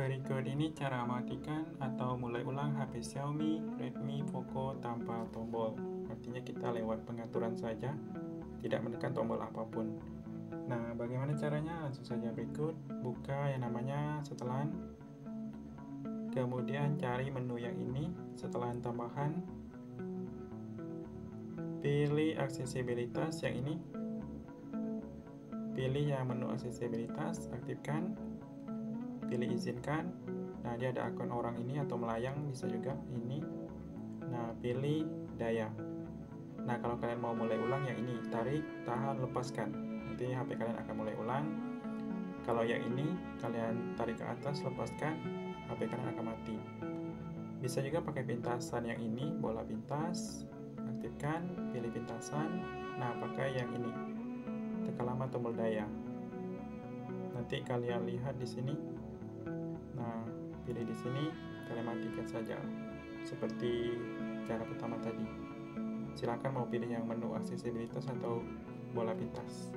Berikut ini cara matikan atau mulai ulang HP Xiaomi Redmi Poco tanpa tombol. Artinya kita lewat pengaturan saja, tidak menekan tombol apa pun. Nah, bagaimana caranya? Langsung saja berikut. Buka yang namanya setelan. Kemudian cari menu yang ini, setelan tambahan. Pilih aksesibilitas yang ini. Pilih yang menu aksesibilitas, aktifkan pilih izinkan. Nah dia ada akun orang ini atau melayang bisa juga ini. Nah pilih daya. Nah kalau kalian mau mulai ulang yang ini. Tarik tahan lepaskan. Nanti HP kalian akan mulai ulang. Kalau yang ini kalian tarik ke atas lepaskan. HP kalian akan mati. Bisa juga pakai pintasan yang ini bola pintas. Aktifkan pilih pintasan. Nah pakai yang ini. Tekan lama tombol daya. Nanti kalian lihat di sini Nah, pilih di sini, kalian matikan saja. Seperti cara pertama tadi. Silakan mau pilih yang menu aksesibilitas atau bola pintas.